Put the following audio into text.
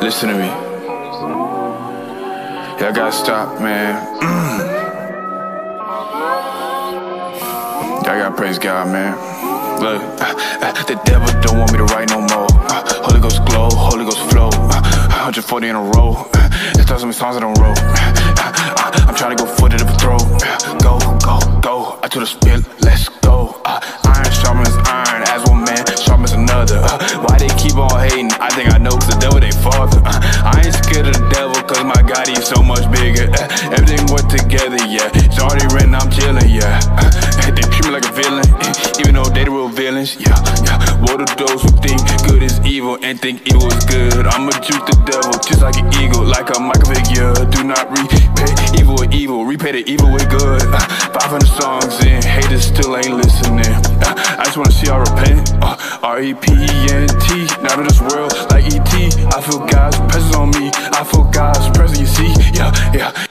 Listen to me. I gotta stop, man. Mm. I gotta praise God, man. Look, uh, the devil don't want me to write no more. Uh, Holy Ghost glow, Holy Ghost flow. Uh, 140 in a row. Uh, it's many songs I don't. Uh, I'm trying to go foot it to the throat. Go, go, go. I told the spirit, let's go. Uh, iron sharpens my God, he's so much bigger. Uh, everything went together, yeah. It's already written, I'm chilling, yeah. Uh, they treat me like a villain, even though they the real villains, yeah, yeah. What to those who think good is evil and think evil is good. I'ma juke the devil just like an eagle, like a Michael Vick, yeah. Do not repay evil with evil, repay the evil with good. Uh, 500 songs in, haters still ain't listening. Uh, I just wanna see y'all repent. Uh, R-E-P-E-N-T, not in this world like E.T. I feel God's presence on me, yeah.